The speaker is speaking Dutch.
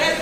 Hey!